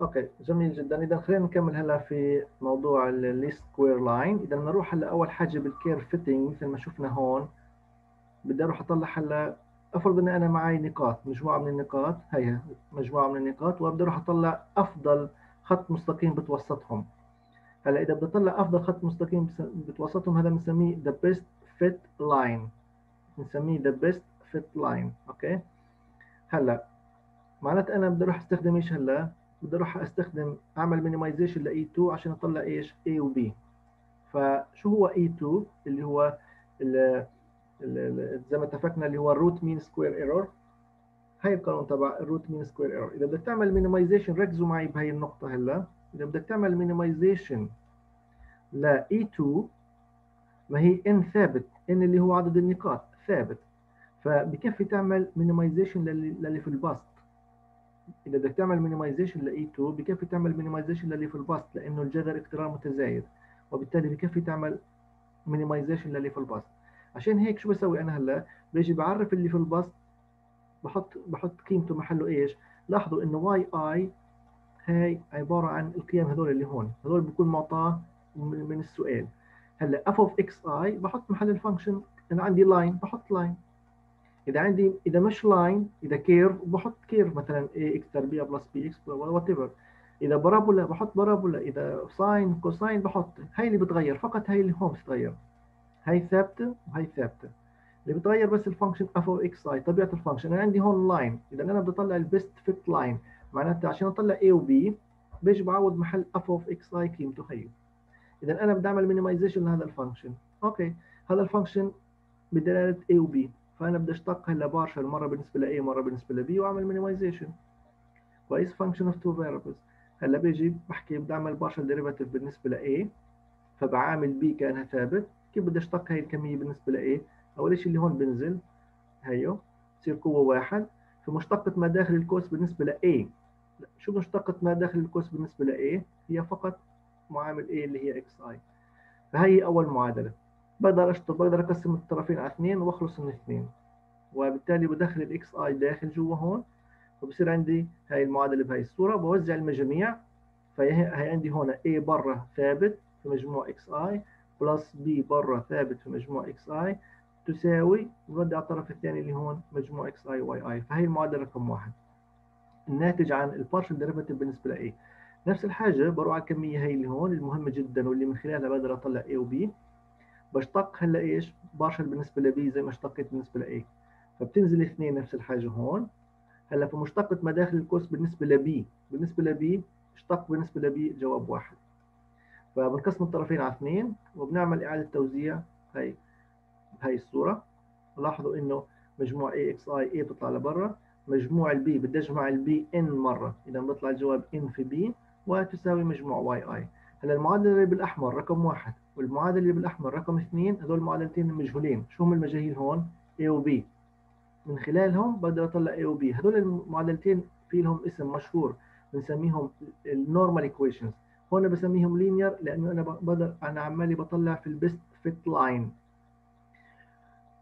okay جميل جدا. اذا خلينا نكمل هلا في موضوع ال least square line اذا بدنا نروح هلا أول حاجة بال curve fitting مثل ما شفنا هون. بدي أروح أطلع هلا أفرض اني أنا معي نقاط مجموعة من النقاط هي مجموعة من النقاط وبدي أروح أطلع أفضل خط مستقيم بتوسطهم. هلا إذا بدي أطلع أفضل خط مستقيم بتوسطهم هذا بنسميه the best fit line. بنسميه the best fit line okay؟ هلا معناتها أنا بدي أروح أستخدم إيش هلا؟ بدي أروح أستخدم أعمل minimization ل E2 عشان أطلع إيش؟ A و B. فشو هو E2 اللي هو زي ما اتفقنا اللي هو ال root mean square error هاي القانون تبع ال root mean square error إذا بدك تعمل minimization ركزوا معي بهي النقطة هلأ. إذا بدك تعمل minimization ل E2 ما هي n ثابت. N اللي هو عدد النقاط ثابت. فبكفي تعمل minimization للي في البسط إذا بدك تعمل minimization ل E2 بكفي تعمل minimization للي في البسط لأنه الجذر اقتران متزايد. وبالتالي بكفي تعمل minimization للي في البسط عشان هيك شو بسوي أنا هلأ؟ بيجي بعرف اللي في البسط بحط بحط قيمته محله إيش؟ لاحظوا إنه yi هاي عبارة عن القيم هذول اللي هون. هذول بيكون معطاه من السؤال. هلأ f of xi بحط محل ال function أنا عندي line بحط line إذا عندي إذا مش line إذا curve بحط curve مثلا a إكس تربيع بلس بي إكس وات ايفر إذا parabola بحط parabola إذا sine cosine بحط. هاي اللي بتغير. فقط هاي اللي هون بتتغير. هاي ثابتة وهي ثابتة. اللي بتغير بس ال function f of xi طبيعة ال function أنا عندي هون line إذا أنا بدي أطلع ال best fit line معناتها عشان أطلع A و B بيجي بعوض محل f of xi قيمته هي إذا أنا بدي أعمل minimization لهذا ال function okay. هذا ال function بدلاله A و B. فأنا بدي اشتق هلا partial مره بالنسبة ل A مرة بالنسبة ل B وأعمل minimization كويس function of two variables هلأ بيجي بحكي بدي أعمل partial derivative بالنسبة ل A فبعامل B كأنها ثابت. كيف بدي أشتق هاي الكمية بالنسبة ل A أول شيء اللي هون بنزل هيو بصير قوة واحد. فمشتقة ما داخل القوس بالنسبة ل A شو مشتقة ما داخل الكوس بالنسبة ل A هي فقط معامل A اللي هي XI فهي أول معادلة. بقدر أشطب بقدر أقسم الطرفين على اثنين وأخلص من اثنين. وبالتالي بدخل ال XI داخل جوا هون فبصير عندي هاي المعادلة بهاي الصورة. بوزع المجاميع فهي عندي هون A برا ثابت في مجموع XI plus B برا ثابت في مجموع XI تساوي نودي على الطرف الثاني اللي هون مجموع xi yi فهي المعادلة رقم واحد. الناتج عن ال partial derivative بالنسبة ل A. نفس الحاجة بروح على الكمية هي اللي هون المهمة جدا واللي من خلالها بقدر أطلع A و B. بشتق هلا إيش؟ partial بالنسبة ل B زي ما اشتقيت بالنسبة ل A فبتنزل اثنين نفس الحاجة هون. هلا في مشتقة ما داخل القوس بالنسبة ل B بالنسبة ل B اشتق بالنسبة ل B جواب واحد. فبنقسم الطرفين على اثنين وبنعمل إعادة توزيع هي بهي الصورة. لاحظوا إنه مجموع A X I A بتطلع لبرا. مجموع ال B بدي اجمع البي N مرة. إذا بيطلع الجواب N في B وتساوي مجموع Y I. هلا المعادلة اللي بالاحمر رقم واحد. والمعادلة اللي بالأحمر رقم اثنين هذول المعادلتين مجهولين شو هم المجاهيل هون؟ A و B. من خلالهم بقدر أطلع A و B. هذول المعادلتين في لهم اسم مشهور بنسميهم ال normal equations هون بسميهم linear لأنه أنا بقدر أنا عمالي بطلع في ال best fit line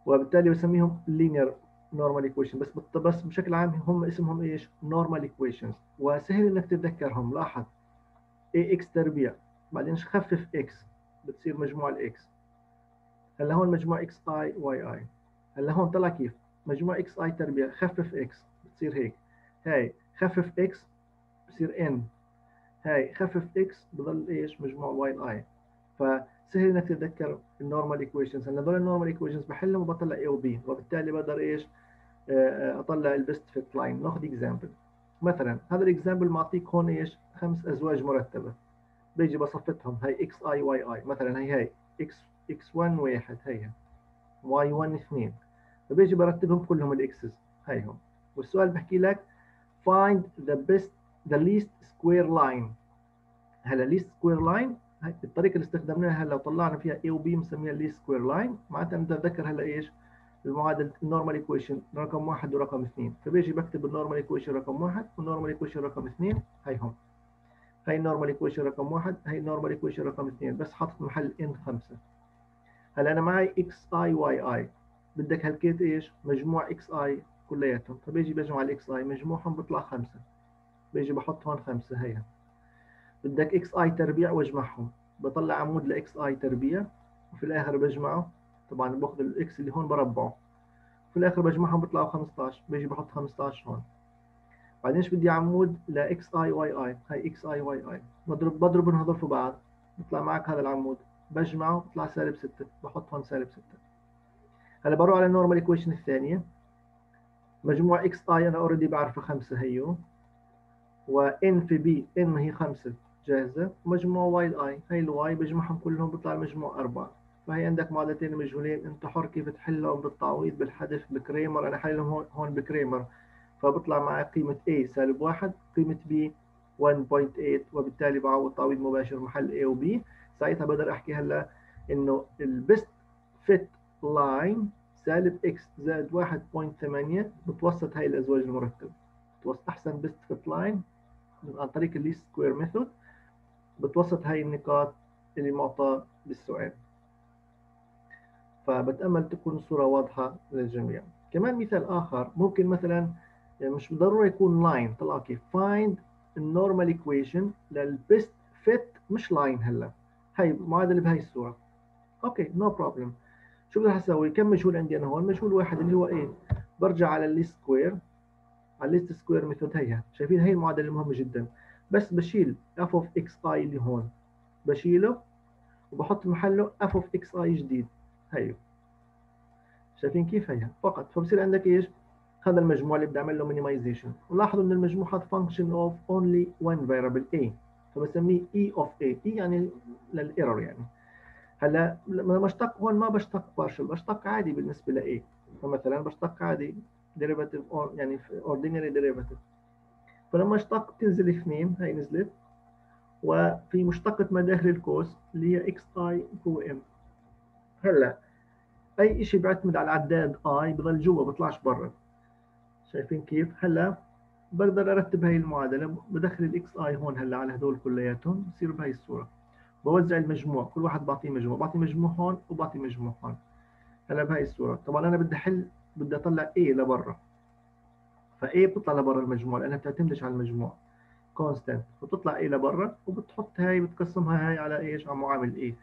وبالتالي بسميهم linear normal equation بس بس بشكل عام هم اسمهم إيش؟ normal equations. وسهل إنك تتذكرهم. لاحظ. Ax تربيع. بعدين خفف x. بتصير مجموع ال x هلا هون مجموع xi yi هلا هون طلع كيف؟ مجموع xi تربيع خفف x بتصير هيك. هاي خفف x بصير n. هاي خفف x بضل إيش؟ مجموع yi ف سهل إنك تتذكر ال normal equations هلا هذول ال normal equations بحلهم وبطلع A و B. وبالتالي بقدر إيش؟ أطلع ال best fit line ناخذ example مثلا هذا ال example معطيك هون إيش؟ خمس أزواج مرتبة. بيجي بصفتهم هي xi yi مثلا هي هي إكس إكس 1 واحد هي y 1 اثنين. فبيجي برتبهم كلهم ال x's هيهم والسؤال بحكي لك find the best the least square line. هلا least square line هاي الطريقة اللي استخدمناها هلا وطلعنا فيها A و B بنسميها least square line معناتها بدي أتذكر هلا إيش؟ المعادلة ال normal equation رقم واحد ورقم اثنين. فبيجي بكتب ال normal equation رقم واحد وال normal equation رقم اثنين هاي هم. هاي ال normal equation رقم واحد هاي ال normal equation رقم اثنين بس حاطط محل n خمسة. هلا أنا معي xi yi بدك هلكيت إيش؟ مجموع xi كلياتهم. فبيجي بجمع ال xi مجموعهم بيطلع خمسة. بيجي بحط هون خمسة هيها. بدك xi تربيع واجمعهم. بطلع عمود ل xi تربيع وفي الآخر بجمعه. طبعا باخذ ال x اللي هون بربعه. في الآخر بجمعهم بيطلعوا 15 بيجي بحط 15 هون. بعدين إيش بدي عمود ل إكس اي واي اي هاي إكس اي واي اي بضرب بضربهم هذول في بعض. بيطلع معك هذا العمود. بجمعه بيطلع سالب 6 بحط هون سالب 6 هلا بروح على ال normal equation الثانية. مجموع xi أنا already بعرفه 5 هيو. و n في b n هي 5 جاهزة؟ مجموع yi هي ال y بجمعهم كلهم بيطلع المجموع 4 فهي عندك معادلتين مجهولين. أنت حر كيف تحلهم بالتعويض بالحذف بكريمر. أنا حلهم هون بكريمر. فبطلع معي قيمة A سالب واحد قيمة B 1.8 وبالتالي بعوض تعويض مباشر محل A و B. ساعتها بقدر أحكي هلا إنه ال best fit line سالب x زائد 1.8 بتوسط هاي الأزواج المرتبة بتوسط أحسن best fit line عن طريق ال least square method بتوسط هاي النقاط اللي معطى بالسؤال فبتأمل تكون الصورة واضحة للجميع. كمان مثال آخر ممكن مثلا يعني مش ضروري يكون line طلع كيف find ال normal equation لل best fit مش line هلا. هي معادلة بهي الصورة. okay. No problem شو بدي أسوي كم مجهول عندي أنا هون؟ مجهول واحد اللي هو a؟ برجع على ال least square على ال least square method هيها. شايفين هي المعادلة المهمة جدا. بس بشيل f of xi اللي هون. بشيله وبحط محله f of xi جديد. هيو. شايفين كيف هيها؟ فقط. فبصير عندك إيش؟ هذا المجموع اللي بدي أعمل له minimization ولاحظوا إن المجموع هذا function of only one variable a. فبسميه e of a. E يعني لل error يعني. هلأ لما بشتق هون ما بشتق partial بشتق عادي بالنسبة ل a. فمثلا بشتق عادي derivative يعني ordinary derivative فلما اشتق تنزل اثنين هي نزلت. وفي مشتقة ما داخل القوس اللي هي إكس اي هو ام هلأ أي شيء بيعتمد على العداد i بضل جوا بيطلعش برا. شايفين كيف؟ هلا بقدر أرتب هاي المعادلة بدخل ال xi هون هلا على هدول كلياتهم بصير بهي الصورة. بوزع المجموع كل واحد بعطيه مجموع بعطي مجموع هون وبعطي مجموع هون. هلا بهي الصورة. طبعا أنا بدي احل بدي أطلع A لبرا. فA بتطلع لبرا المجموع لأنها بتعتمدش على المجموع. constant بتطلع A لبرا وبتحط هاي بتقسمها هاي على إيش؟ على معامل A.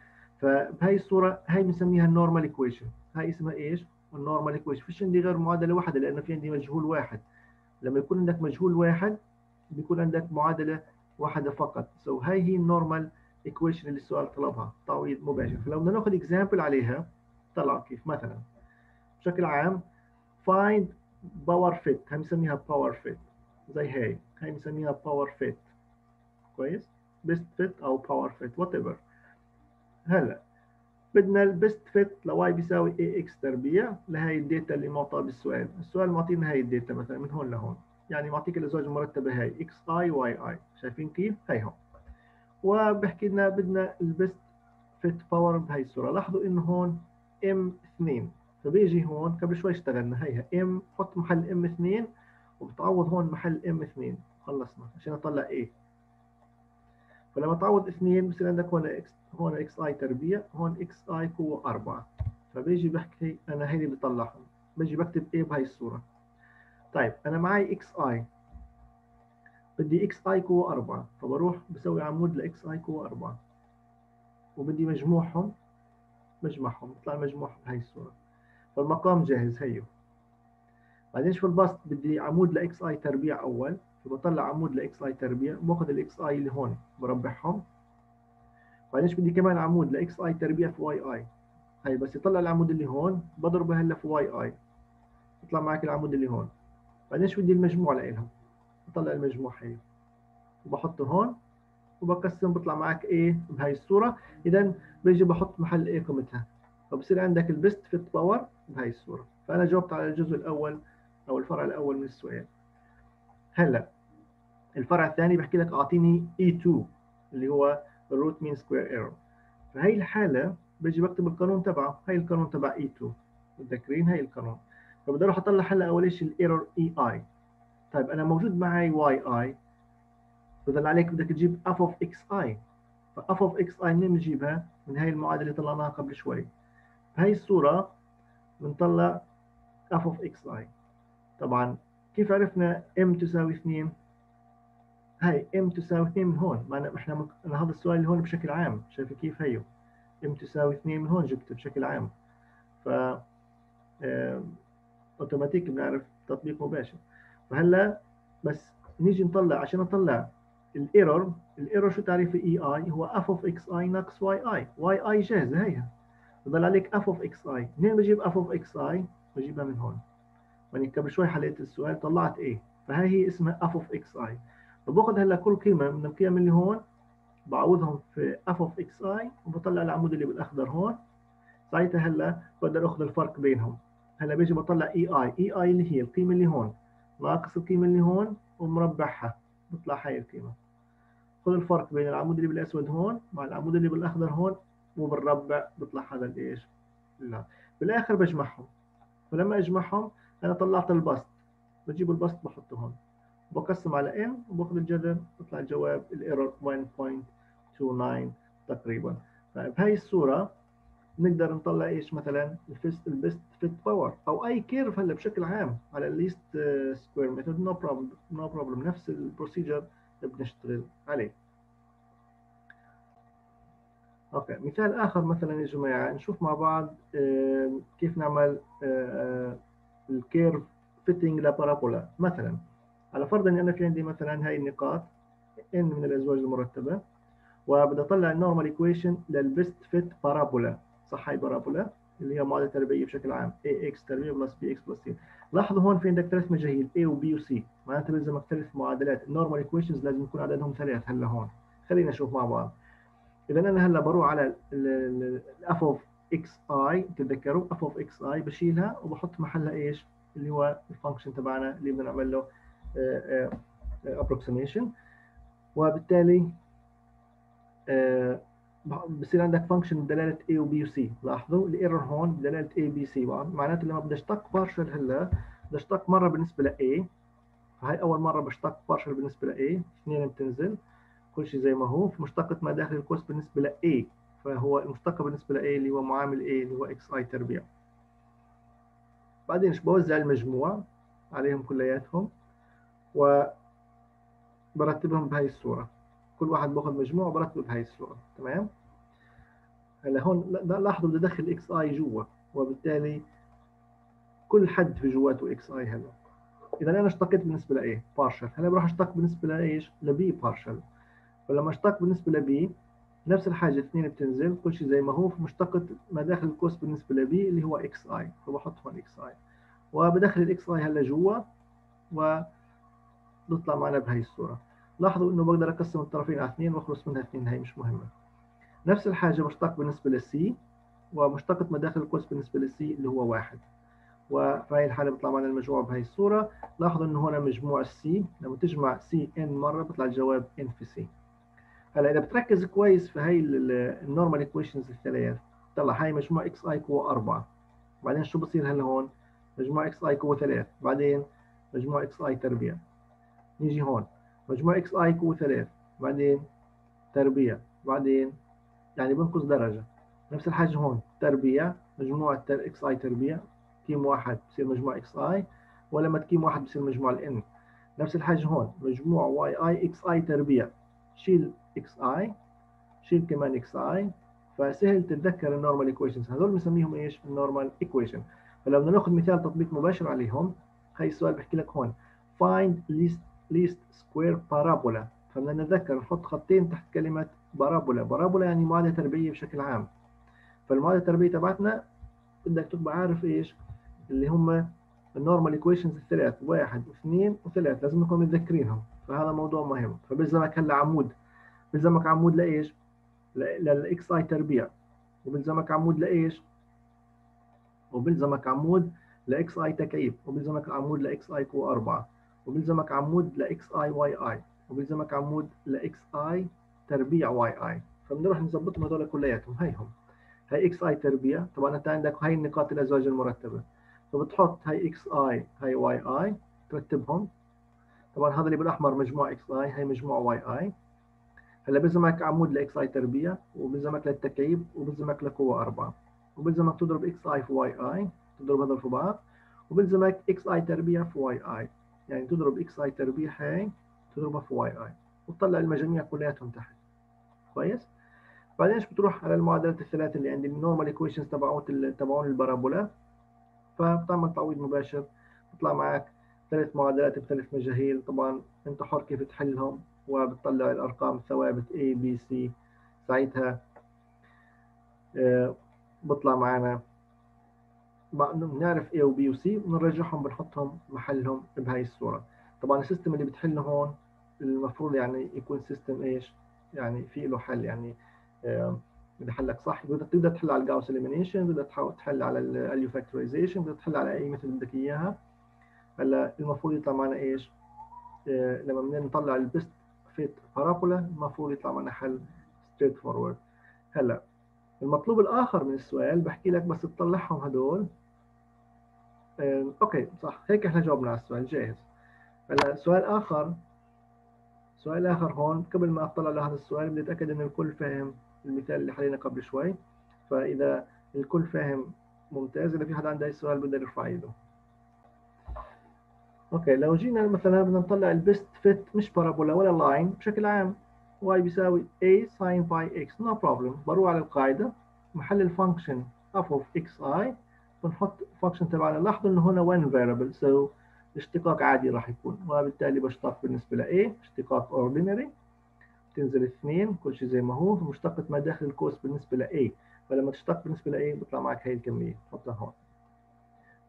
فبهي الصورة هاي بنسميها ال normal equation هاي اسمها إيش؟ ال normal equation فيش عندي غير معادلة واحدة لأنه في عندي مجهول واحد. لما يكون عندك مجهول واحد بيكون عندك معادلة واحدة فقط. so so هاي هي ال normal equation اللي السؤال طلبها. تعويض مباشر. فلو بدنا ناخذ example عليها طلع كيف؟ مثلا بشكل عام find power fit هاي بنسميها power fit زي هاي. هاي بنسميها power fit كويس؟ best fit أو power fit whatever هلا بدنا ال best fit ل y بيساوي a x تربيع لهي ال data اللي معطاه بالسؤال. السؤال معطينا هاي ال data مثلا من هون لهون. يعني معطيك الازواج المرتبه هاي xi yi شايفين كيف؟ هي هون. وبحكي لنا بدنا ال best fit power بهي الصورة. لاحظوا إنه هون m 2 فبيجي هون قبل شوي اشتغلنا. هيها m حط محل m 2 وبتعوض هون محل m 2 خلصنا عشان اطلع a فلما تعوض 2 بصير عندك هون x هون xi تربيع هون xi قوة 4 فبيجي بحكي أنا هيني بطلعهم بيجي بكتب a بهي الصورة. طيب أنا معي xi بدي xi قوة 4 فبروح بسوي عمود ل xi قوة 4 وبدي مجموعهم مجمعهم بيطلع مجموع بهي الصورة. فالمقام جاهز هيو. بعدين شو البسط؟ بدي عمود ل xi تربيع أول. فبطلع عمود ل xi تربيع باخذ ال xi اللي هون بربعهم بعدين بدي كمان عمود ل xi تربيع في yi هي بس يطلع العمود اللي هون بضربه هلا في yi يطلع معك العمود اللي هون. بعدين شو بدي المجموع لإلهم؟ بطلع المجموع هي. وبحطه هون وبقسم بطلع معك a بهي الصورة. اذا بيجي بحط محل a قيمتها فبصير عندك ال best fit power بهي الصورة. فأنا جاوبت على الجزء الأول أو الفرع الأول من السؤال. هلا الفرع الثاني بحكي لك أعطيني E2 اللي هو ال root mean square error فهي الحالة بيجي بكتب القانون تبعه. هي القانون تبع E2 متذكرين؟ هي القانون. فبدي أروح اطلع هلا أول شيء ال error ei طيب أنا موجود معي yi بضل عليك بدك تجيب f of xi ف f of xi منين بنجيبها؟ من هي المعادلة اللي طلعناها قبل شوي. بهي الصورة بنطلع f of xi طبعا كيف عرفنا m تساوي 2 هاي m تساوي 2 من هون. ما إحنا مك... أنا هذا السؤال اللي هون بشكل عام. شايف كيف هيو؟ m تساوي 2 من هون جبته بشكل عام. ف اوتوماتيك بنعرف تطبيق مباشر. فهلا بس نيجي نطلع عشان نطلع ال error ال error شو تعريف ei هو f of xi ناقص yi yi جاهزة هيها. بضل عليك f of xi منين بجيب f of xi بجيبها من هون. يعني قبل شوي حليت السؤال طلعت a فهي هي اسمها f of xi فباخذ هلا كل قيمة من القيم اللي هون بعوضهم في f of xi وبطلع العمود اللي بالأخضر هون. ساعتها هلا بقدر أخذ الفرق بينهم. هلا بيجي بطلع اي اي اي اي اللي هي القيمة اللي هون. ناقص القيمة اللي هون ومربعها. بطلع هاي القيمة. خذ الفرق بين العمود اللي بالأسود هون مع العمود اللي بالأخضر هون وبربع بيطلع هذا الإيش؟ لا. بالآخر بجمعهم. فلما أجمعهم أنا طلعت البسط. بجيب البسط بحطه هون. بقسم على n وباخذ الجذر بيطلع الجواب ال error 1.29 تقريبا. فبهي الصورة نقدر نطلع إيش مثلا؟ ال best ال best fit power أو أي curve هلأ بشكل عام على ال least square method no problem no problem نفس ال procedure بنشتغل عليه. okay مثال آخر مثلا يا جماعة. نشوف مع بعض كيف نعمل ال curve fitting ل parabola مثلا على فرض أني أنا في عندي مثلا هاي النقاط n من الأزواج المرتبة وبدي أطلع ال normal equation لل best fit parabola صح هاي parabola اللي هي معادله تربيعيه بشكل عام ax تربيع plus bx plus c. لاحظوا هون في عندك ثلاث مجاهيل a و b و c. معناتها بلزمك ثلاث معادلات. ال normal equations لازم يكون عددهم ثلاث هلا هون. خلينا نشوف مع بعض. إذا أنا هلا بروح على ال f of xi تتذكروا f of xi بشيلها وبحط محلها إيش؟ اللي هو ال function تبعنا اللي بدنا نعمل له approximation وبالتالي بصير عندك function بدلالة A و B و C. لاحظوا؟ ال error هون بدلالة A B C. معناته لما بدي اشتق partial هلا بدي اشتق مرة بالنسبة ل A. فهي أول مرة بشتق partial بالنسبة ل A. اثنين بتنزل. كل شيء زي ما هو. مشتقة ما داخل القوس بالنسبة ل A. فهو المشتقة بالنسبة ل A اللي هو معامل A اللي هو XI تربيع. بعدين بوزع المجموع عليهم كلياتهم؟ وبرتبهم بهاي الصورة. كل واحد بأخذ مجموع وبرتبه بهاي الصورة تمام؟ هلأ هون لاحظوا بدي أدخل xi جوا وبالتالي كل حد في جواته xi هلأ. إذا أنا اشتقيت بالنسبة ل A؟ partial هلأ بروح أشتق بالنسبة لإيش؟ ل B partial فلما اشتق بالنسبة ل B نفس الحاجة اثنين بتنزل كل شيء زي ما هو مشتقة ما داخل القوس بالنسبة ل B اللي هو xi فبحط هون xi. وبدخل ال xi هلأ جوا وبيطلع معنا بهي الصورة. لاحظوا إنه بقدر أقسم الطرفين على اثنين وأخلص منها اثنين هي مش مهمة. نفس الحاجة بشتق بالنسبة لل C ومشتقة ما داخل القوس بالنسبة لل C اللي هو واحد. وفي هذه الحالة بيطلع معنا المجموع بهي الصورة. لاحظوا إنه هنا مجموع ال C لما تجمع C n مرة بيطلع الجواب n في C هلأ إذا بتركز كويس في هاي ال normal equations الثلاث طلع هاي مجموع xi قوة 4 بعدين شو بصير هلأ هون؟ مجموع xi قوة 3 بعدين مجموع xi تربيع. نيجي هون. مجموع xi قوه 3 بعدين تربيع بعدين يعني بنقص درجة. نفس الحاجة هون تربيع مجموع xi تربيع تقيم واحد بصير مجموع xi ولما تقيم واحد بصير مجموع ال n نفس الحاجة هون مجموع yi xi تربيع. شيل xi شيل كمان xi. فسهل تتذكر ال normal equations هذول بنسميهم إيش؟ ال normal equation فلو بدنا ناخذ مثال تطبيق مباشر عليهم هي السؤال بحكي لك هون. Find least least square parabola. فبدنا نتذكر نحط خطين تحت كلمة parabola parabola يعني معادله تربيعيه بشكل عام. فالمعادله التربيعيه تبعتنا بدك تبقى عارف إيش؟ اللي هم ال normal equations الثلاث. واحد واثنين وثلاث. لازم نكون متذكرينهم. فهذا موضوع مهم. فبلزمك هلا عمود. بلزمك عمود لإيش؟ لل xi تربيع. وبلزمك عمود لإيش؟ وبلزمك عمود ل xi تكعيب. وبلزمك عمود ل xi قوة 4 وبلزمك عمود ل xi yi وبلزمك عمود ل xi تربيع yi فبنروح نظبطهم هذول كلياتهم. هيهم هي xi تربيع. طبعا أنت عندك هاي النقاط الازواج المرتبه فبتحط هاي xi هاي yi ترتبهم. طبعا هذا اللي بالأحمر مجموع xi هي مجموع yi هلأ بلزمك عمود ل xi تربيع وبلزمك للتكعيب وبلزمك لقوة 4 وبلزمك تضرب xi في yi تضرب هذول في بعض. وبلزمك xi تربيع في yi يعني تضرب xi تربيع هاي تضربها في yi وتطلع المجاميع كلياتهم تحت كويس؟ بعدين إيش بتروح على المعادلات الثلاث اللي عندي؟ ال normal equations تبعون تبعون ال parabola. فبتعمل تعويض مباشر. بيطلع معك ثلاث معادلات بثلاث مجاهيل. طبعا أنت حر كيف تحلهم؟ وبتطلع الأرقام الثوابت A B C. ساعتها آه، بطلع معنا بنعرف A و B و C بنرجعهم بنحطهم محلهم بهاي الصورة. طبعا ال system اللي بتحله هون المفروض يعني يكون system إيش؟ يعني في له حل يعني بدي حلك صح. بدك تقدر تحل على ال Gauss elimination بدك تحل على ال LU factorization بدك تحل على أي method بدك إياها. هلأ المفروض يطلع معنا إيش؟ آه، لما بدنا نطلع ال best fit parabola المفروض يطلع معنا حل straightforward هلأ المطلوب الآخر من السؤال بحكي لك بس تطلعهم هدول. أوكي صح. هيك إحنا جاوبنا على السؤال. جاهز. هلا سؤال آخر. سؤال آخر هون. قبل ما أطلع لهذا السؤال بدي أتأكد إن الكل فاهم المثال اللي حلينا قبل شوي. فإذا الكل فاهم ممتاز. إذا في حدا عنده أي سؤال بقدر يرفع إيده. أوكي لو جينا مثلا بدنا نطلع ال best fit مش parabola ولا line بشكل عام y بيساوي a sin pi x. No problem. بروح على القاعدة. محل ال function f of xi. بنحط function تبعنا. لاحظوا إنه هنا one variable so اشتقاق عادي راح يكون. وبالتالي بشتق بالنسبة ل a اشتقاق ordinary. تنزل اثنين كل شيء زي ما هو. مشتقة ما داخل الكوس بالنسبة ل A. فلما تشتق بالنسبة ل A بيطلع معك هاي الكمية. حطها هون.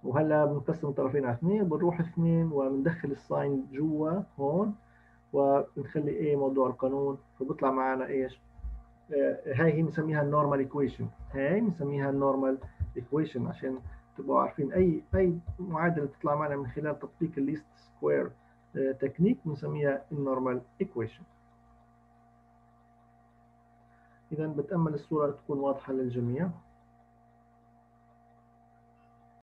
وهلا بنقسم الطرفين على اثنين. بنروح اثنين وبندخل ال sine جوا هون وبنخلي A موضوع القانون. فبيطلع معنا إيش؟ آه هاي هي بنسميها ال normal equation هاي بنسميها ال normal equation عشان تبقوا عارفين. اي أي معادلة تطلع معنا من خلال تطبيق ال least square technique بنسميها ال normal equation إذا بتأمل الصورة تكون واضحة للجميع.